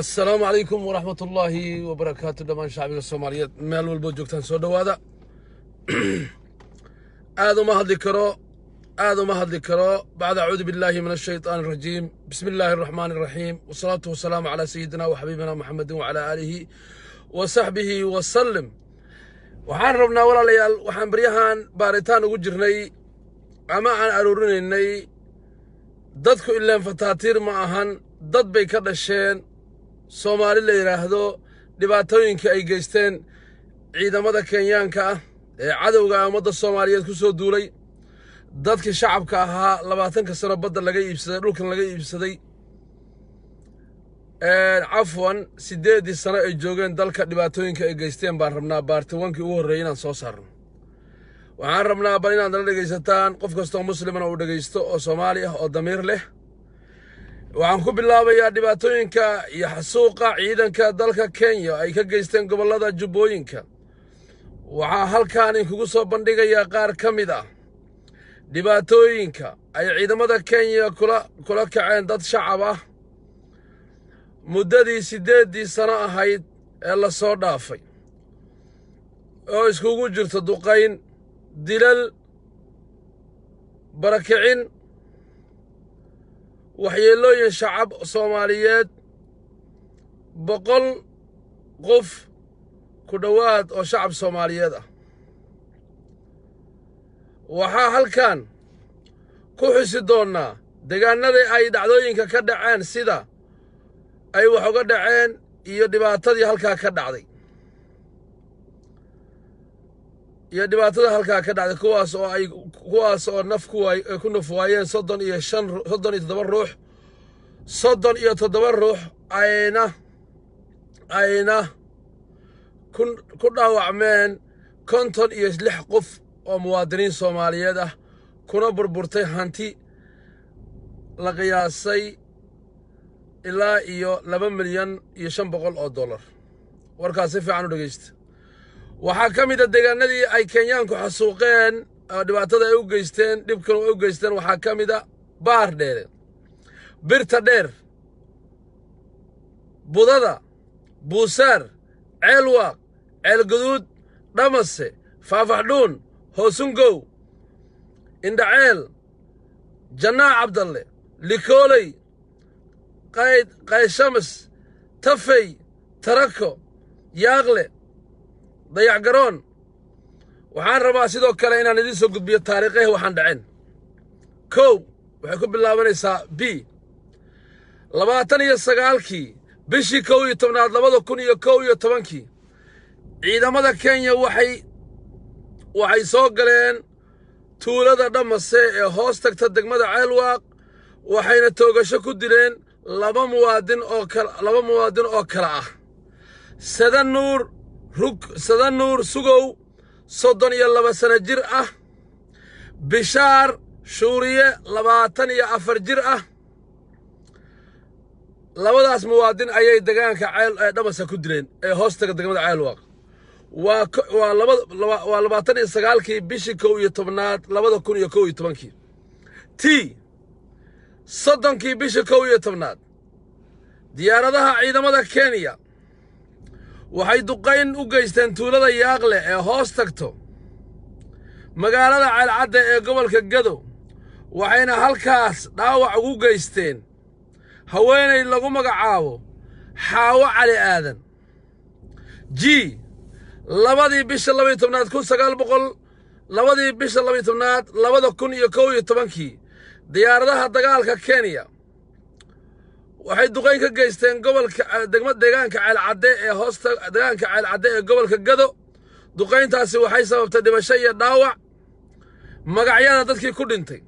assalaamu calaykum waraxmat ullaahi wabarakaatu dhammaan shacbiga soomaaliyeed. Meel walboo joogtaan soo dhowaada. Aad uma hadli karo aad uma hadli karo. Bacda acuudu billaahi min ashaytaan arajiim bismi illaahi araxmaani araxiim wasalaatu wasalaamu calaa sayidina wa xabiibina maxamedin wacalaa aalihi wa saxbihi wasallim waxaan rabnaa walaalayaal waxaan baryahan baaritaan ugu jirnay ama aan aruurinaynay. Dadku ilaan fataatiir ma ahan dad bay ka dhasheen soomaali la yidhaahdo dhibaatooyinka ay geysteen ciidamada kenyaanka ah ee cadowga ah ummadda soomaaliyeed ku soo duulay. Dadkii shacabka ahaa labaatanka sano badda laga iibsaday dhulkan laga iibsaday. Cafwan siddeeddii sano ay joogeen dalka dhibaatooyinka ay geysteen baan rabnaa baartiwankii ugu horreeyey inaan soo saarno. Waxaan rabnaa bal inaad nala dhegaysataan qof kastoo muslimana uu dhegaysto oo soomaali ah oo damiir leh waxaan ku bilaabayaa dhibaatooyinka iyo xasuuqa ciidanka dalka kenya ay ka geysteen gobollada jubbooyinka. Waxaa halkaan inkugu soo bandhigayaa qaar ka mid ah. Dhibaatooyinka ay ciidamada kenya kula kaceen dad shacab ah. Muddadii siddeeddii sano ahayd ee la soo dhaafay. Oo iskugu jirto duqayn dilal barakicin waxyeellooyin shacab soomaaliyeed. Boqol qof ku dhowaad oo shacab soomaaliyeed ah. Waxaa halkan ku xusi doonnaa degaanadii ay dhacdooyinka ka dhaceen sida ay wax uga dhaceen iyo dhibaatadii halkaa ka dhacday iyo dhibaatada halkaa ka dhacday kuwaas oo ay kuwaas oo naf ku naf waayeen soddon iyo shan soddon iyo toddoba ruux. Soddon iyo toddoba ruux ayna ayna ku dhaawacmeen konton iyo lix qof oo muwaadiniin soomaaliyeed ah kuna burburtay hanti la qiyaasay ilaa iyo laba milyan iyo shan boqol oo dollar. Warkaas si fiican u dhegaysta waxaa ka mid a deegaanadii ay kenyaanku xasuuqeen dhibaatada ay u geysteen dhibkan ay u geysteen waxaa ka mid a baar dheere. Birta dheer budada buusaar ceelwaaq ceelguduud dhamase faafaxdhuun hoosungow indhaceel jannaa cabdalle likooley qayd qayshamas tafey tarako yaaqle dayacgaroon waxaan rabaa sidoo kale inaan idiin soo gudbiyo taariikhahi waxaan dhaceen kow waxay ku bilaabanaysaa b labaatan iyo sagaalkii bishii kow iyo tobnaad labada kun iyo kow iyo tobankii ciidamada kenya waxay waxay soo galeen tuulada dhamase ee hoos tagta degmada ceelwaaq waxayna toogasho ku dileen laba muwaadin oo kal laba muwaadin oo kale ah sadan nuur rug sadan nuur sugow soddon iyo laba sano jir ah. Bishaar shuuriye labaatan iyo afar jir ah. Labadaas muwaadin ayay degaanka dhamasa ku dileen ee hoostaga degmada ceelwaaq waa waa laba waa labaatan iyo sagaalkii bishii kow iyo tobnaad labada kun iyo kow iyo tobankii. T soddonkii bishii kow iyo tobnaad. Diyaaradaha ciidamada kenya waxay duqayn u geysteen tuulada yaaqle ee hoos tagto. Magaalada ceelcadda ee gobolka gadow waxayna halkaas dhaawac ugu geysteen. Haweenay lagu magacaabo xaawo cali aadan. G labadii bisha labaiyo tobnaad kun sagaal boqol labadii bisha labaiyo tobnaad labada kun iyo kow iyo tobankii diyaaradaha dagaalka kenya waxay duqayn ka geysteen gobolka degma deegaanka ceelcadde ee hoosta deegaanka ceelcadde ee gobolka gado. Duqayntaasi waxay sababtay dhimasho iyo dhaawac. Magacyada dadkii ku dhintay.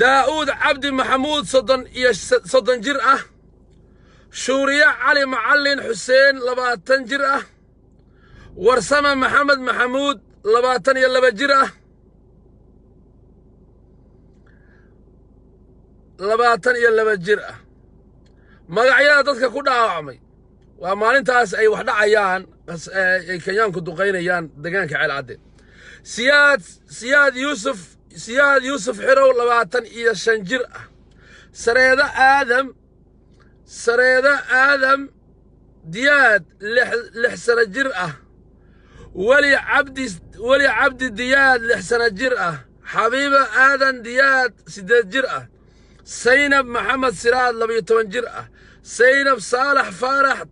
Daa'uud cabdi maxamuud soddon iyo soddon jir ah. Shuuriye cali macallin xuseen labaatan jir ah. Warsame maxamed maxamuud labaatan iyo laba jir ah labaatan iyo laba jir ah. Magacyada dadka ku dhaawacmay waa maalintaas ay wax dhacayaan ay kenyaanku duqaynayaan deegaanka ceelcadde siyaad siyaad yuusuf siyaad yuusuf xirow labaatan iyo shan jir ah. Sareedo aadam sareeda aadam diyaad lix sano jir ah. Weli cabdi weli cabdi diyaad lix sano jir ah. Xabiiba aadan diyaad siddeed jir ah سينب محمد سراد لبي تونجرة سينب صالح فارح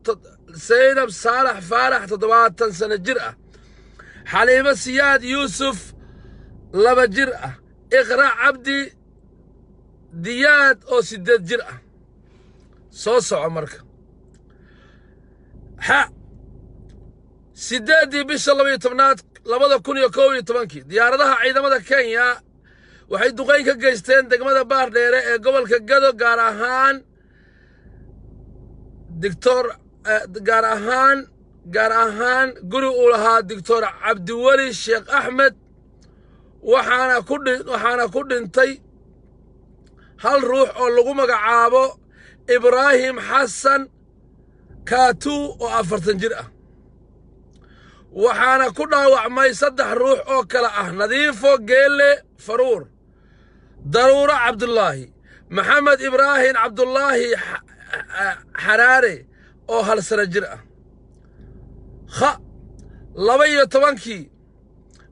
سينب صالح فارح تضوات تنسن جرأة حليمة سياد يوسف لبا جرأة اقرأ عبدي دياد أو سداد جرأة صوص عمرك. ها سدادي بيش الله بيتمناد لبدا كوني يكوي يتمنكي ديار ده عيدا مدى كينيا. Waxay duqayn ka geysteen degmada baardheere ee gobolka gado gaar ahaan dictor gaar ahaan gaar ahaan guri uu lahaa doctor cabdiweli sheekh axmed. Waxaana ku waxaana ku dhintay hal ruux oo lagu magacaabo ibraahim xasan kaatuu oo afartan jir ah. Waxaana ku dhaawacmay saddex ruux oo kale ah nadiifo geelle faruur cabdulaahi maxamed ibraahim cabdulaahi xaraare oo hal sano jir ah kha laba iyo tobankii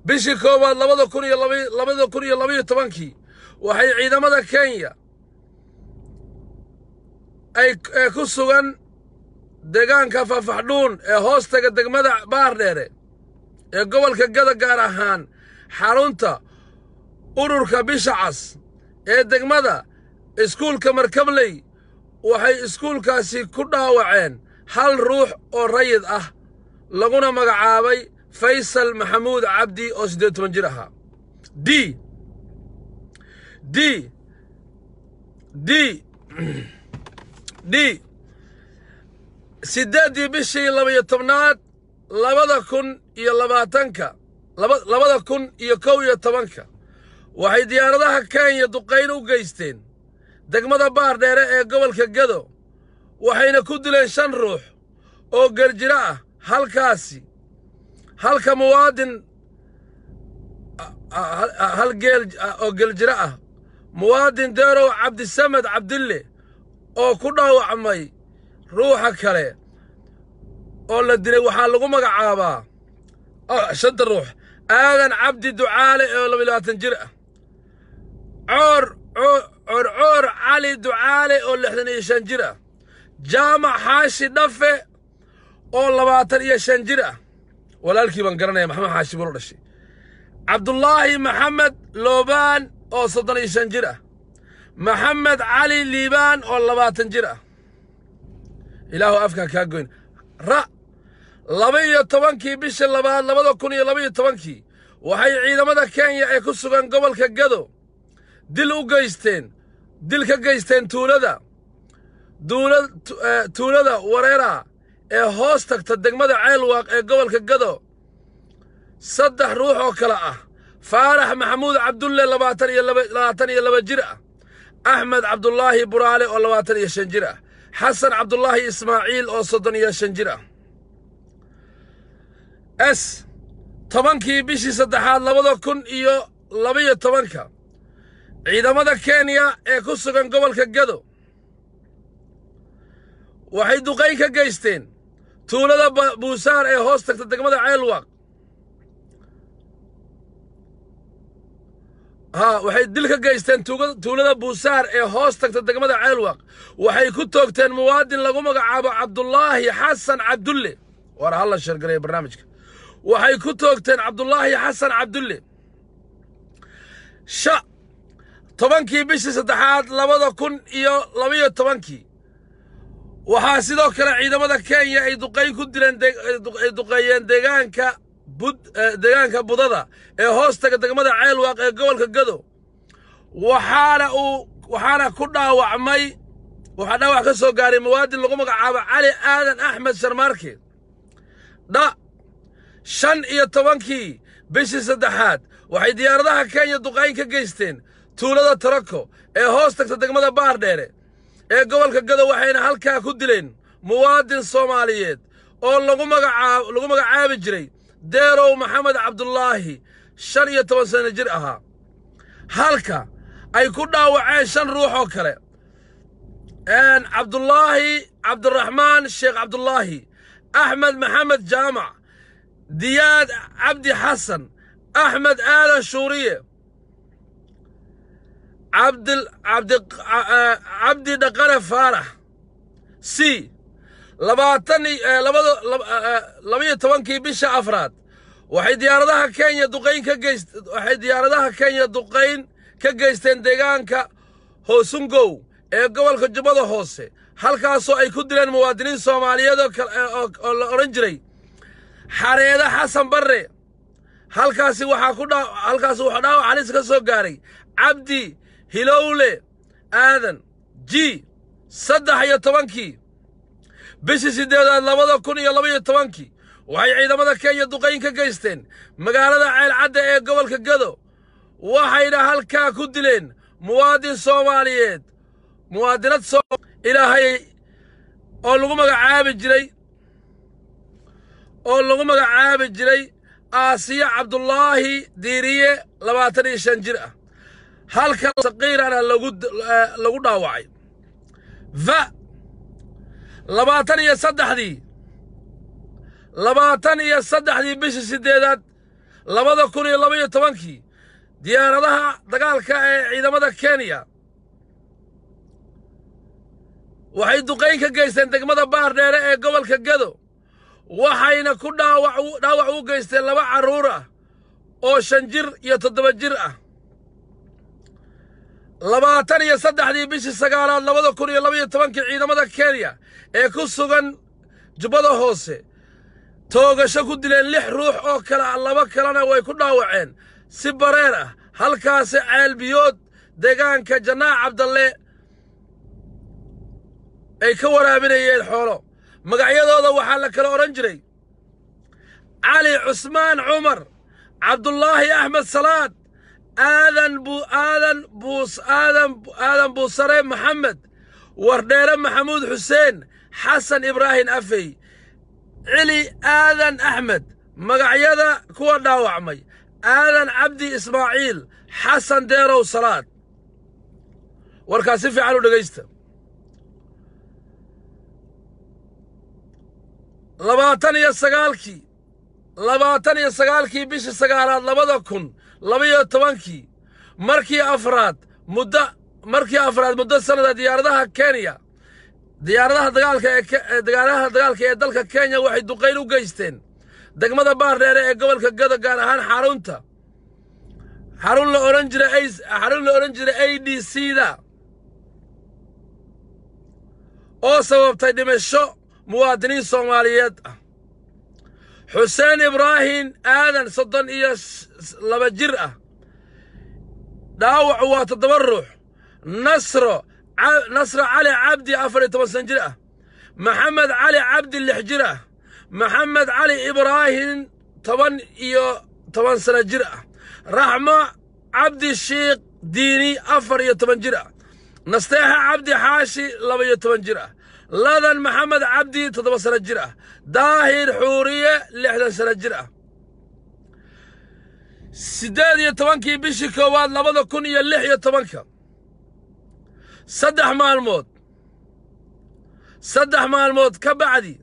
bishii koowaad labada kun iyo labada kun iyo labaiyo tobankii waxay ciidamada kenya ay ee ku sugan deegaanka fafaxdhuun ee hoostaga degmada baardheere ee gobolka gada gaar ahaan xarunta ururka bisha cas ee degmada iskuulka markabley waxay iskuulkaasi ku dhaawaceen hal ruux oo rayid ah laguna magacaabay faysal maxamuud cabdi oo siddeed toban jir ahaa. D. D. D. D. Siddeeddii bishii labaiyo tobnaad labada kun iyo labaatanka labada kun iyo kow iyo tobanka waxay diyaaradaha kenya duqayn u geysteen. Degmada baardheere ee gobolka gado waxayna ku dileen shan ruux oo geljiro ah halkaasi. Halka muwaadin hal geel oo geljiro ah. Muwaadin deerow cabdisamed cabdille oo ku dhaawacmay ruuxa kale oo la dilay waxaa lagu magacaabaa shanta ruux aadan cabdi ducaale oo laba labaatan jir ah coor coorcoor cali ducaale oo lixdan iyo shan jir ah jaamac xaashi dhafe oo labaatan iyo shan jir ah walaalkii baan garanaya maxamed xaashi buu la dhashay. Cabdulaahi maxamed loobaan oo soddon iyo shan jir ah maxamed cali liibaan oo labaatan jir ah ilaahu afkaa kaa goyn. Ra laba iyo tobankii bishii labaad labada kun iyo laba iyo tobankii waxay ciidamada kenya ee ku sugan gobolka gado dil u geysteen dil ka geysteen tuulada. Duula tuulada wareera ee hoos tagta degmada ceelwaaq ee gobolka gado. Saddex ruux oo kale ah faarax maxamuud cabdulle labaatan iyo laba labaatan iyo laba jir ah axmed cabdulaahi buraale oo labaatan iyo shan jir ah xasan cabdulaahi ismaaciil oo soddon iyo shan jir ah. S tobankii bishii saddexaad labada kun iyo labaiyo tobanka ciidamada kenya ee ku sugan gobolka gado waxay duqayn ka geysteen tuulada buusaar ee hoos tagta degmada ceelwaaq haa waxay dil ka geysteen tuulada buusaar ee hoos tagta degmada ceelwaaq waxay ku toogteen muwaadin lagu magacaabo cabdulaahi xasan cabdulle war halla sheergalaya barnaamijka waxay ku toogteen cabdulaahi xasan cabdulle sha tobankii bishii saddexaad labada kun iyo labaiyo tobankii. Waxaa sidoo kale ciidamada kenya ay duqayn ku dileen ay duqeeyeen deegaanka bud deegaanka budada ee hoostaga degmada ceelwaaq ee gobolka gado waxaana uu waxaana ku dhaawacmay waxaa dhaawac ka soo gaaray muwaadin lagu magacaabo cali aadan axmed sharmaarke dha shan iyo tobankii bishii saddexaad waxay diyaaradaha kenya duqayn ka geysteen tuulada tarako ee hoos tagta degmada baardheere ee gobolka gado waxayna halkaa ku dileen muwaadin soomaaliyeed oo lagu magacaab lagu magacaabi jiray deerow maxamed cabdulaahi shan iyo toban sano jir ahaa. Halka ay ku dhaawaceen shan ruux oo kale. Cabdullaahi cabdiraxmaan sheekh cabdullaahi axmed maxamed jaamac diyaad cabdi xasan axmed aadan shuuriye cabdi dhaqane faarax c labaatan labaiyo tobankii bisha afraad. Waxay diyaaradaha kenya duqayn ka geyst waxay diyaaradaha kenya duqayn ka geysteen deegaanka hoosungow ee gobolka jubbada hoose halkaasoo ay ku dileen muwaadiniin soomaaliyeed oo la odhan jiray. Xareede xasan barre halkaasi waxaa ku dhaa halkaasi wuxuu dhaawac halis ka soo gaaray. Cabdi hilowle aadan g saddex iyo tobankii bishii siddeedaad labada kun iyo labaiyo tobankii waxay ciidamada kenya duqayn ka geysteen magaalada ceelcadda ee gobolka gado waxayna halkaa ku dileen muwaadin soomaaliyeed muwaadinad ilaahay oo lagu magacaabi jiray oo lagu magacaabi jiray aasiya cabdullaahi diiriye labaatan iyo shan jir ah halka saqiirana lagu dhaawacay. Va labaatan iyo saddexdii labaatan iyo saddexdii bishii siddeedaad labada kun iyo labaiyo tobankii diyaaradaha dagaalka ee ciidamada kenya. Waxay duqayn ka geysteen degmada baardheere ee gobolka gado waxayna ku dhaawac dhaawac u geysteen laba carruur ah oo shan jir iyo toddoba jir ah لباتن يصدح دي بيش السقالة لبدا كوريا لبدا طبان كي عيدا مدا كيريا اي كسوغن جبادا هوسي توغا شاكو ديلين لح روح اوكلا اللبا كلانا واي كنا وعين سيبارينا هالكاسي عيل بيوت ديگان كجناع عبدالله اي كورا بني يهي الحولو مقعيض اوضا وحال لكال علي عثمان عمر عبد الله احمد صلاه aadan aadan buus aadan aadan buusare maxamed wardheere maxamuud xuseen xasan ibraahim afey cili aadan axmed magacyada kuwa dhaawacmay aadan cabdi ismaaciil xasan deerow salaad. Warkaas si fiican u dhegaysta labaatan iyo sagaalkii labaatan iyo sagaalkii bishii sagaalaad labada kun labaiyo tobankii markii afraad muddo markii afraad muddo sannada diyaaradaha kenya diyaaradaha dagaalka ee diyaaradaha dagaalka ee dalka kenya waxay duqayn u geysteen degmada baardheere ee gobolka gado gaar ahaan xarunta. Xarun la odhan jiray xarun la odhan jiray a d c da oo sababtay dhimasho muwaadiniin soomaaliyeed ah حسين إبراهيم آذن صدّن إياس لبجرأة داوع واتدبرح نصر ع... نصر علي عبدي أفريت جرأة. محمد علي عبدي اللحجرأة محمد علي إبراهيم طبن إيو طبن جرأة. رحمة عبد الشيخ ديني أفريت جرأة. Nasteexa cabdi xaashi laba iyo toban jir ah. Ladan maxamed cabdi toddoba sano jir ah. Daahir xuuriye lixdan sano jir ah. Siddeed iyo tobankii bishii koowaad labada kun iyo lix iyo tobanka. Saddex maalmood. Saddex maalmood ka bacdi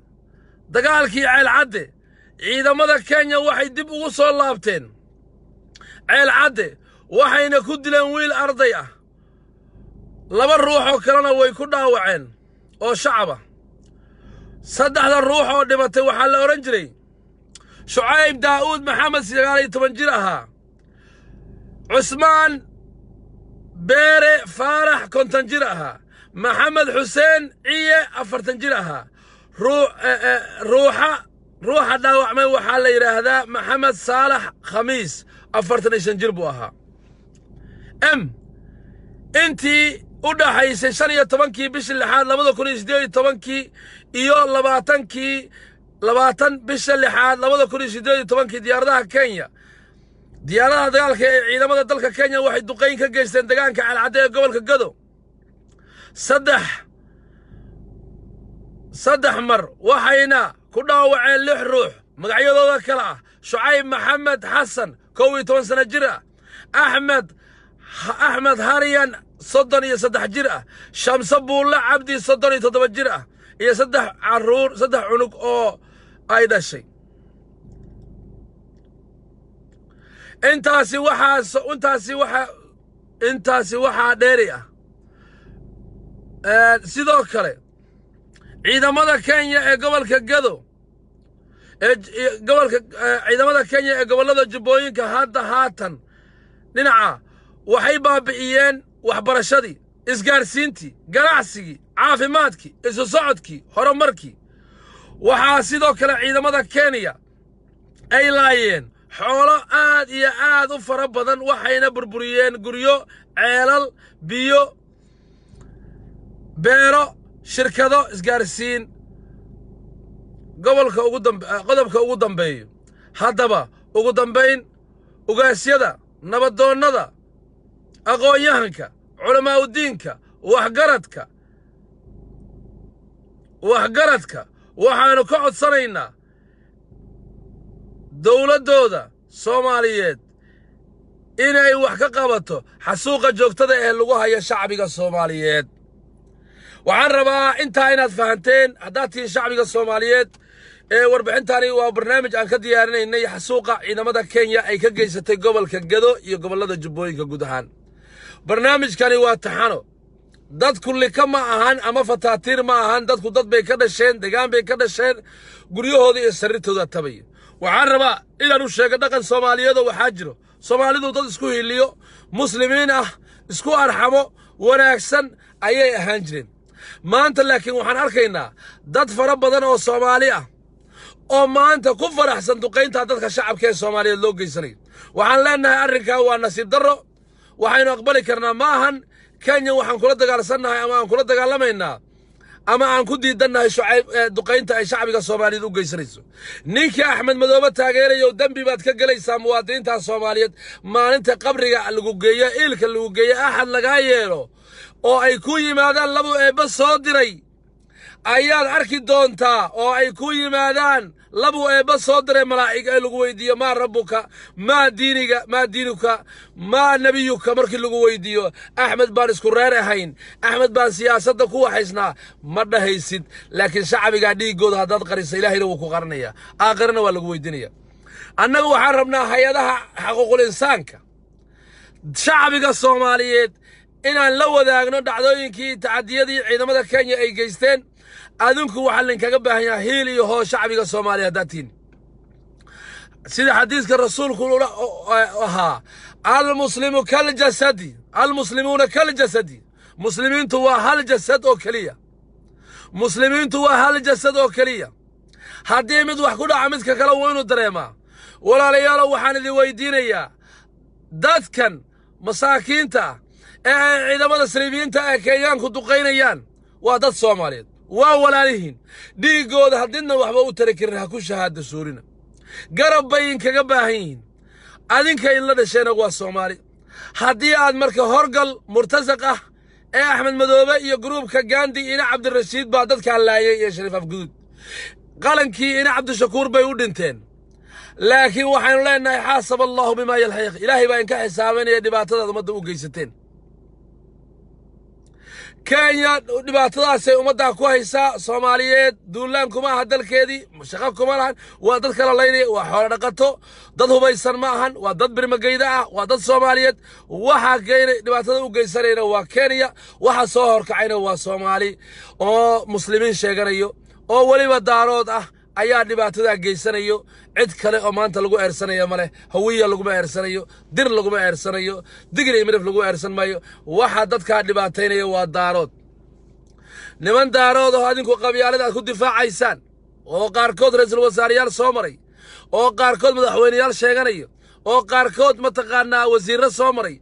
dagaalkii ceelcadde ciidamada kenya waxay dib ugu soo laabteen. Ceelcadde waxayna ku dileen wiil arday ah laba ruux oo kalena way ku dhaawaceen oo shacaba. Saddexda ruux oo dhimatay waxaa la odhan jiray shucayb daa'uud maxamed sagaal iyo toban jir ahaa. Cusmaan beere faarax konton jir ahaa. Maxamed xuseen ciye afartan jir ahaa. Ruuxa ruuxa dhaawacmay waxaa la yidhaahdaa maxamed saalax khamiis afartan iyo shan jir buu ahaa. M intii u dhaxaysay shan iyo tobankii bishii lixaad labada kun iyo siddeed iyo tobankii iyo labaatankii labaatan bisha lixaad labada kun iyo siddeed iyo tobankii diyaaradaha kenya. Diyaaradaha dagaalka ee ciidamada dalka kenya waxay duqayn ka geysteen deegaanka calcadde ee gobolka gado. Saddex saddex mar waxayna ku dhaawaceen lix ruux magacyadooda kale ah shucayb maxamed xasan kow iyo toban sano jir ah axmed axmed haryan soddon iyo saddex jir ah. Shamse buulle cabdi soddon iyo toddoba jir ah. Iyo saddex carruur saddex cunug oo ay dhashay. Intaasi waxaa intaasi waxaa intaasi waxaa dheeri ah. Sidoo kale ciidamada kenya ee gobolka gado ee gobolka ciidamada kenya ee gobollada jubbooyinka hadda haatan dhinaca waxay baabi'iyeen waxbarashadii isgaarsiintii ganacsigii caafimaadkii isu socodkii horumarkii waxaa sidoo kale ciidamada kenya ay laayeen xoolo aad iyo aad u fara badan waxayna burburiyeen guryo ceelal biyo beero shirkado isgaarsiin gobolka ugu dambe qodobka ugu dambeeyo haddaba ugu dambayn ugaasyada nabadoonnada aqoon-yahanka culamaa'udiinka waxgaradka. Waxgaradka waxaannu ka codsanaynaa dowladdooda soomaaliyeed inay wax ka qabato xasuuqa joogtada ee lagu hayo shacbiga soomaaliyeed. Waxaan rabaa intaa inaad fahanteen haddaad tihiin shacbiga soomaaliyeed ee warbixintani waa barnaamij aan ka diyaarinaynay xasuuqa ciidamada kenya ay ka geysatay gobolka gado iyo gobollada jubbooyinka guud ahaan برنامج كان يواتحانو داد كل كما أهان أما فتاتير ما أهان داد كل داد بيكاد الشين ديقان بيكاد الشين قريو هودي السرطو داد تبي وعن ربا إلا نوشيك داقن سوماليا دو وحاجرو سوماليا دو داد اسكو هليو مسلمين آه اسكو أرحمو وناكسن أي أهانجرين ما أنت لكن وحن أركينا داد فربضان أو سوماليا أو ما أنت كفر أحسن دقين تا داد كشعب كي سوماليا دو قيسرين وحان أركا أرنكا وأنا سيد درو waxaynu aqbali karnaa ma ahan kenya waxaan kula dagaalsannahay ama aan kula dagaalamaynaa ama aan ku diidannahay duqaynta ay shacbiga soomaaliyeed u geysanayso. Ninkii axmed madoobe taageerayo dembi baad ka gelaysaa muwaadiniinta soomaaliyeed. Maalinta qabriga lagu geeyo iilka lagu geeyo axad lagaa yeelo oo ay ku yimaadaan labu eebba soo diray ayaad arki doontaa oo ay ku yimaadaan labu eebba soo diray malaa'ig ee lagu weydiiyo maa rabbuka maa diiniga maa diinuka maa nebiyuka markii lagu weydiiyo axmed baan isku reer ahayn axmed baan siyaasadda ku waxaysnaa ma dhahaysid laakiin shacbigaa dhiiggooda haddaad qarisa ilaahayna wuu ku qaranaya aakhirana waa lagu weydiinaya annagu waxaan rabnaa hay-adaha xaquuqul insaanka shacbiga soomaaliyeed inaan la wadaagno dhacdooyinkii tacadiyadii ciidamada kenya ay geysteen adinku waxaa linkaga baahan yaha hiil iyo hoo shacbiga soomaaliya haddaad tihin sida xadiiska rasuulku ahaa almuslimu kaljasadi almuslimuuna kaljasadi muslimiintu waa hal jasad oo keliya muslimiintu waa hal jasad oo keliya. Haddii mid wax ku dhaca midka kale waa inuu dareemaa. Walaalayaalow waxaan idin weydiinayaa dadkan masaakiinta ah ee ay ciidamada saliibiyiinta ee kenyaanku duqaynayaan waa dad soomaaliyeed ووالالهين دي قود حدينا وحبا اوتاري كرها هاد سورينا قرب بين كقباهين ادين كاين لده شين اقوى الصومالي حدية عاد مركة هرقل مرتزقة اي احمد مدوبة يا جروب كقاندي اينا عبد الرشيد بعدد كاللاية يا شريف أفجود قالن كي اينا عبد الشكور بيودنتين لكن وحين الله يحاسب الله بما يلحيق الهي باين كحسابين يا باتدد مدوقي ستين shaqo kuma lahan waa dad kala laynaya waa xoolo dhaqato dad hubaysan ma ahan waa dad birmageyda ah waa dad soomaaliyeed waxaa keena dhibaatada u geysanayna waa kenya waxa soo horkacayna waa soomaali oo muslimiin sheeganayo oo weliba daarood ah ayaa dhibaatadaa geysanayo cid kale oo maanta lagu eersanayo ma leh hawiya laguma eersanayo dir laguma eersanayo digir iyo lagu eersan maayo waxa dadkaa dhibaataynaya waa daarood niman daarood oo adinku qabyaalada aad ku difaacaysaan oo qaarkood ra'iisul wasaareyaal soo maray oo qaarkood madaxweyneyaal sheeganayo oo qaarkood mataqaanaa wasiirro soo maray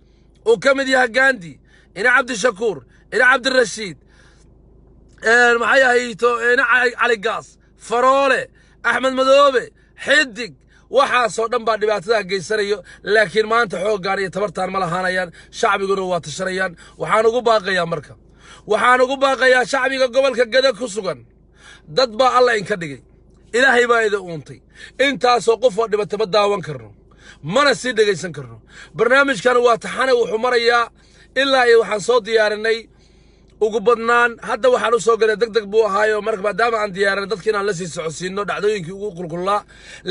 uu ka mid yahay gaandi ina cabdishakuur ina cabdirashiid maxay ahayto ina cali gaas faroole axmed madoobe xidig. Waxaasoo dhan baa dhibaatadaa geysanayo laakiin maanta xooggaan iyo tabartaan ma lahaanayaan. Shacbiguna waa tashanayaan waxaan ugu baaqayaa marka. Waxaan ugu baaqayaa shacbiga gobolka gada ku sugan. Dad baa alla inka dhigay. Ilaahay baa idin uuntay. Intaasoo qof oo dhibata ma daawan karno. Mana sii dhegaysan karno. Barnaamijkan waa taxane wuxuu marayaa ilaa iyo waxaan soo diyaarinay ugu badnaan hadda waxaan u soo galay deg buu ahaayo marka maadaama aan diyaarinay dadki inaan la sii socodsiino dhacdooyinkii ugu qulqullaa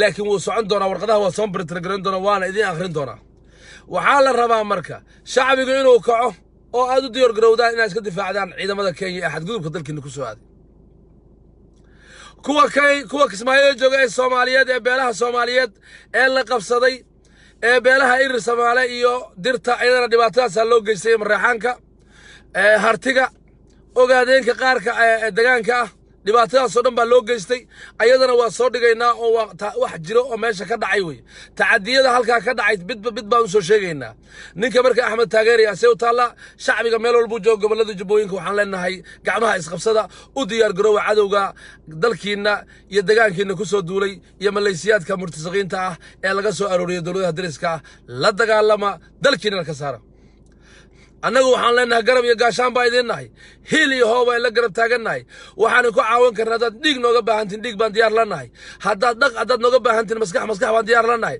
laakiin wuu socon doonaa warqadaha waa soo biritirgarin doonaa waana idiin akhrin doonaa. Waxaa la rabaa marka shacbigu inuu kaco oo aad u diyaar garowdaan inaad iska difaacdaan ciidamada kenya ee xadgudubka dalkiina ku soo aaday kuwa kay kuwa kismaayo jooga ee soomaaliyeed ee beelaha soomaaliyeed ee la qabsaday ee beelaha irir samaale iyo dirta iyadana dhibaatadaasaa loo geystay mareexaanka hartiga ogaadeenka qaarka ee degaanka ah. Dhibaatadaasoo dhan baa loo geystay. Ayadana waa soo dhigaynaa oo wax jiro oo meesha ka dhacay wey tacadiyada halkaa ka dhacay midba mid baan u soo sheegaynaa. Ninka marka axmed taageeraya asee u taalla shacbiga meel walbuu joogo gobollada jubbooyinka waxaan leenahay gacmaha isqabsada u diyaar garoowa cadowga dalkiinna iyo degaankiinna ku soo duulay iyo malaysiyaadka murtasaqiinta ah ee laga soo arooriya dowladaha dariska ah la dagaalama dalkiinna ka saara annagu waxaan leenahay garab iyo gaashaan baa idiin nahay hiil iyo hoob aan la garab taagannahay waxaanu ku caawin karna haddaad dhiig nooga baahantiin dhiig baan diyaar la nahay haddaad dhaq haddaad nooga baahantiin maskax maskax baan diyaar la nahay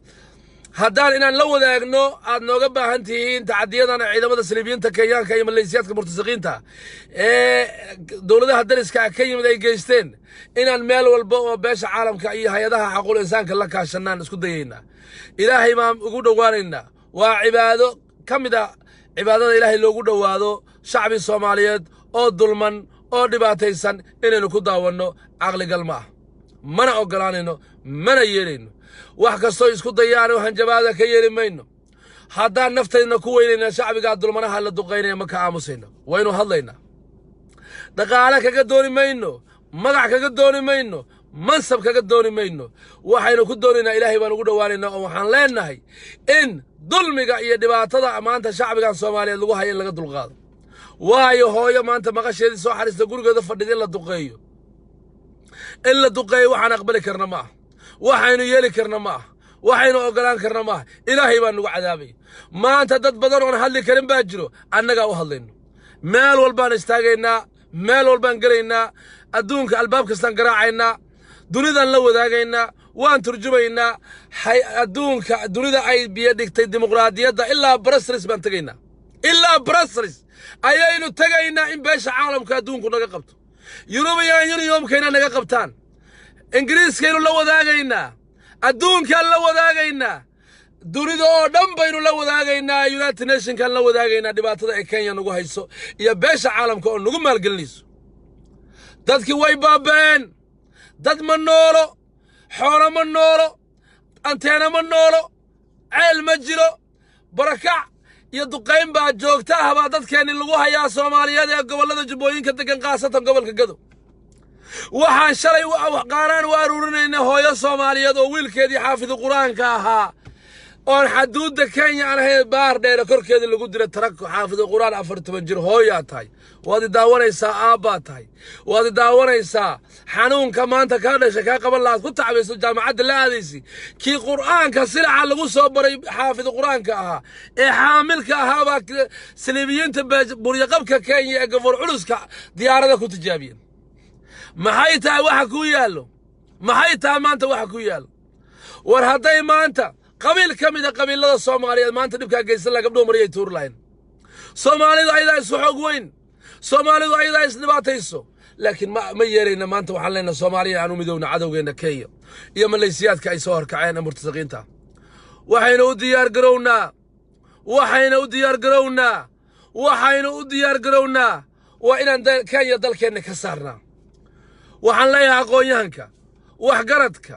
haddaan inaan la wadaagno aad nooga baahan tihiin tacadiyadan ciidamada saliibiyiinta kenyaanka iyo malaysiyaadka murtasaqiinta ee dowladaha dariska ka yimid ay geysteen inaan meel walba oo beesha caalamka iyo hay-adaha xaquul insaanka la kaashanaan isku dayaynaa ilaahay baan ugu dhowaanaynaa waa cibaado ka mid a cibaadada ilaahay loogu dhowaado shacbi soomaaliyeed oo dulman oo dhibaataysan inaynu ku daawanno caqligal ma ah. Mana oggolaanayno mana yeelayno. Wax kastoo isku dayaan oo hanjabaada ka yeeli mayno. Haddaan naftayna ku weynayna shacbigaa dulmanaha la duqaynaya ma ka aamusayno. Waynu hadlaynaa. Dhaqaale kaga dooni mayno magac kaga dooni mayno mansab kaga dooni mayno. Waxaynu ku doonaynaa ilaahay baan ugu dhowaanaynaa oo waxaan leenahay in dulmiga iyo dhibaatada maanta shacbigan soomaaliyeed lagu hayo in laga dulqaado. Waayo hooyo maanta maqasheedii soo xariista gurigeeda fadhida in la duqeeyo. In la duqeeyo waxaan aqbali karna ma ah. Waxaynu yeeli karna ma ah. Waxaynu oggolaan karna ma ah. Ilaahay baa nagu cadaabay maanta dad badan oon hadli karin baa jiro annagaa u hadlayno. Meel walbaan istaagaynaa meel walbaan gelaynaa adduunka albaab kastaan garaacaynaa dunidaan la wadaagaynaa waan turjumaynaa adduunka dunida ay biyo dhigtay dimuqraadiyadda ilaa brasris baan tegaynaa ilaa brasris ayaynu tegaynaa in beesha caalamka adduunku naga qabto. Yurubiyan yuniyomkayna naga qabtaan. Ingiriiskaynu la wadaagaynaa adduunkaan la wadaagaynaa dunida oo dhan baynu la wadaagaynaa united nationkaan la wadaagaynaa dhibaatada ay kenya nagu hayso iyo beesha caalamka oo nagu maalgelinayso. Dadkii way baaba'een dad ma noolo xoolo ma noolo anteena ma noolo ceel ma jiro barakac iyo duqayn baa joogta ah baa dadkeenni lagu hayaa soomaaliyeed ee gobollada jubbooyinka degan khaasatan gobolka gadow waxaan shalay qaaraan u aruurinayna hooyo soomaaliyeed oo wiilkeedii xaafidu qur'aanka ahaa oon xaduudda kenya aan baar dheere korkeeda lagu dira tarak xaafidu qur'aan afar toban jir hooyaa tahay. Waad i daawanaysaa aabbaa tahay. Waad i daawanaysaa xanuunka maanta kaa dhashay kaa qaban lahaad ku tacbayso jaamacadda la aadaysi. Kii qur'aanka silaca lagu soo baray xaafidu qur'aanka ahaa ee xaamilka ahaabaa saliibiyiinta buryaqabka kenya ee gafoor culuska diyaarada ku tijaabiyeen. Maxay tahay waxa kuu yaallo? Maxay tahay maanta waxa kuu yaallo? War hadday maanta qabiil ka mid a qabiilada soomaaliyeed maanta dhibkaa geysan laha gabdhuhu maryay tuuri lahayn soomaalidu ayadaa isu xoog weyn. Soomaalidu ayadaa isdhibaatayso. Laakiin ma yeelayna maanta waxaan leenahay soomaaliya aan u midowna cadowgeenna kenya. Iyo malaysiyaadka ay soo horkaceen ee murtasaqiinta waxaynu u diyaar garownaa. Waxayna u diyaar garownaa. Waxaynu u diyaar garownaa. Waa inaan kenya dalkeenna ka saarnaa. Waxaan leeyahay aqoon-yahanka waxgaradka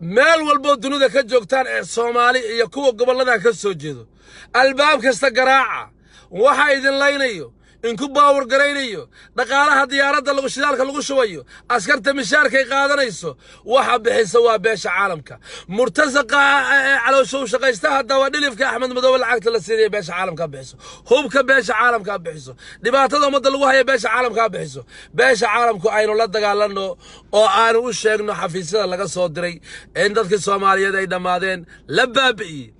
meel walboo dunida ka joogtaan ee soomaali iyo kuwa gobolladan ka soo jeedo. Albaab kasta garaaca waxa idin laynayo إنكو باور قرينيو دقالها ديارة لغو شدالك لغو شويو أسكرت مشاركي قادر إيسو واحد بحيسوا بيش عالمك مرتزقة على وشو شقيستها دوا نليفك أحمد مدوو العاكت لسيري بيش عالمك بحيسو خوبك بيش عالمك بحيسو نباتة دو مدلوها بيش عالمك بحيسو بيش عالمك أينو لدقا لنو أو آنو الشيقنو حفيسي لغا صدري إندتك سوماليا دي دمادين لبابي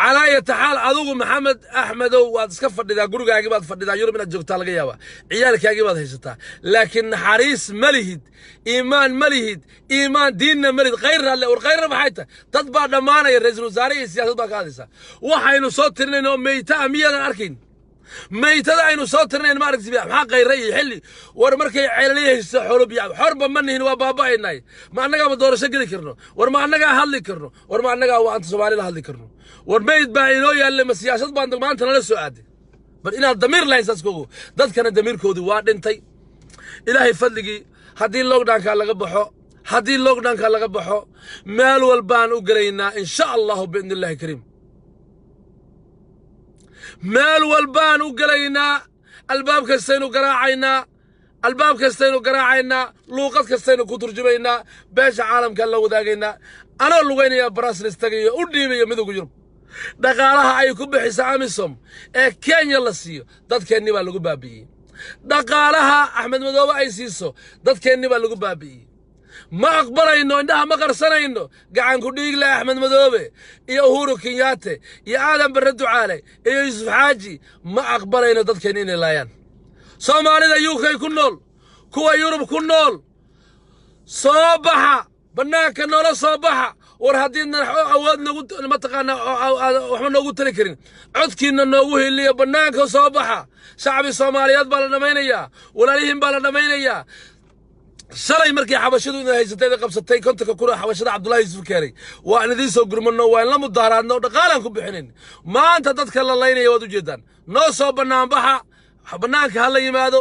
على أي حال أدوغ محمد أحمد وأتسكف فرديدا قروق أجيبات فرديدا يورو من الجوكتا لغيابا عيالك أجيبات هيستا لكن حريص مليهد إيمان مليهد إيمان ديننا مليهد غير رالي ورغير رمحيته تطبع دمانا يا رئيس الوزاري السياسة باقادسة وحينو صوت ترنينو ميتا أميانا أركين. Meytada aynu soo tirinayn ma aragti maxaa khayra iyo xilli war markay ceelaliyahayso xoolo biya xorba ma nihin waa baaba'aynay ma annagaaba doorasho geli karno war ma annagaa hadli karno war ma annagaa waa anta soomaalila hadli karno war meyd baa inoo yaalle ma siyaasad baan maanta nala soo aaday bal inaad damiir lahayn saaskogu dadkana damiirkoodii waa dhintay ilaahay fadligii haddii lockdownka laga baxo haddii lockdownka laga baxo meel walbaan u gelaynaa insha allahu biidni illahi kariim meel walbaan u gelaynaa albaab kastaynu garaacaynaa albaab kastaynu garaacaynaa luuqad kastaynu ku turjumaynaa beesha caalamkaan la wadaagaynaa. Anoo lugaynaya braslis tagayo u dhiibayo midowga yurub. Dhaqaalaha ay ku bixisa amisom ee kenya la siiyo dadkeennii baa lagu baabi'iyey. Dhaqaalaha axmed madoobe ay siiso dadkeennii baa lagu baabi'iyey ما أخبره إنه عندها ما قرصنا إنه قاعن كديق لا أحمد مذوبه يا هورو كينياته يا آدم بردو عالي يا يوسف حاجي. ما أخبره إنه ضد كنين اللايان سومالي ذا يوكي كنول كوا يورب كنول. صباحا بنا كنول صباحا ورهدين نح أود نقول المنطقة أنا أو أو إحنا نقول تذكرين عدكين إنه نوه اللي بناك صباحا شعب الصومالي يضبل نمينيا ولا ليهم بلا نمينيا oo xabashada cabdullahi yuusuf keenay waan idiin soo gurmanno waan la mudaaraadno oo dhaqaalaan ku bixinayn maanta dadka la laynaya waad ujeeddaan noo soo bannaanbaxa bannaanka ha la yimaado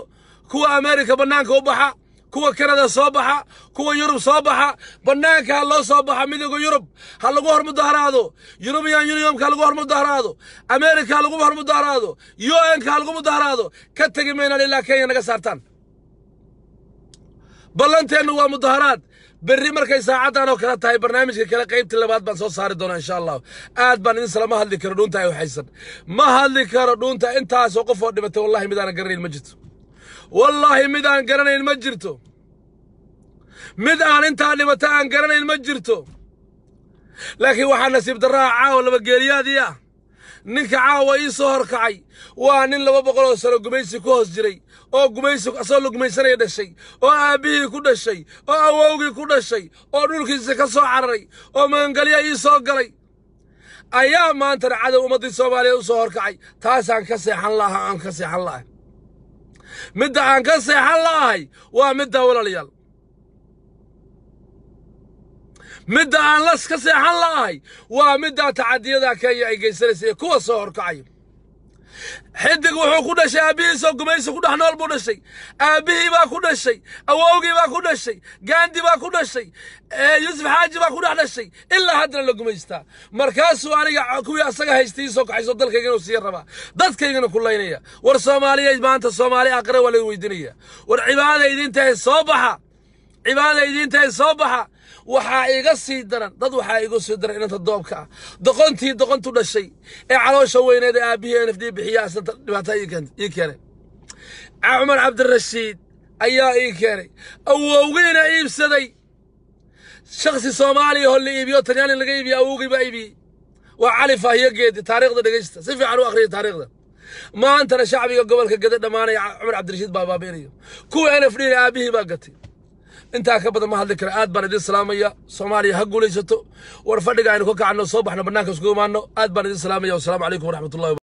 kuwa ameerika bannaanka u baxa kuwa kanada soo baxa kuwa yurub soo baxa bannaanka ha loo soo baxa midowga yurub ha lagu hor mudaharaado yurubiyan unionka ha lagu hor mudaharaado ameerika ha lagu hor mudaharaado un-ka ha lagu mudaharaado ka tegi maynaan ilaa kenya naga saartaan oo kale tahay barnaamijka kale qaybtii labaad baan soo saari doonaa insha allahu aad baan idin salama hadli karo dhuunta ay waxaysan ma hadli karo dhuunta intaasoo qof oo dhimatay wallahi midaanan garanayn ma jirto wallaahi mid aan garanayn ma jirto mid aan intaa dhimata aan garanayn ma jirto laakiin waxaa nasiib darraha caawa labageeliyaadii ah ninka caawa ii soo horkacay waa nin laba boqol oo sano gumaysi ku hoos jiray oo gumaysi asagoo la gumaysanaya dhashay oo aabbihii ku dhashay oo awowgii ku dhashay oo dhulkiisa ka soo cararay oo magangalya ii soo galay. Ayaa maantana cadow ummaddii soomaaliyeed u soo horkacay taasaan ka seexan laha aan ka seexan la'ahay midda aan ka seexan la'ahay waa middaa walaalayaal مدة عن لسك سيح الله ومدة تعدي ذا كي يعيقي سلسية كوة صور كعي حدق وحو كودا شي أبيه سو قميس كودا حنال بودا شي أبيه با كودا شي أووغي با كودا شي قاندي با كودا شي إيه، يوسف حاجي با كودا حدا شي إلا حدنا لو قميستا. مركاز سواري كوي أساقا هشتي سو كعي صدل كي ينو سير ربا داد كي ينو كلا ينيا. ور صومالي إجبان تا صومالي أقري والي ويدنيا. ور عبادة إذن تهي عبادة إذن تهي صوبحا وحا إيغا سيدران داد وحا إيغا سيدران إنا تدوبكا دقون تي دقون تودا الشي إيه علوشا وينا دي آبيه إنا في دي بحياسة نباتا إيكاند إيكاري عمر عبد الرشيد أيا إيكاري أو وغينا إيب سدي شخصي صومالي هو اللي إيبيو تنياني لغي إيبي أو غيب إيبي وعلي فاهي يقيدي تاريخ دا دقشتا سيفي عروا أخرية تاريخ دا ما أنتنا شعبي قبل كقدر دماني عمر عبد الرشيد بابا بيني كو أنا فريني آبيه باقتي انتا كبدا ما هاد ذكر آد بانا دي السلامية سوماليا هقو ليستو ورفردقا ينكوكا عنو صوب. إحنا بناك اسقو مانو آد بانا دي السلامية والسلام عليكم ورحمة الله وبركاته.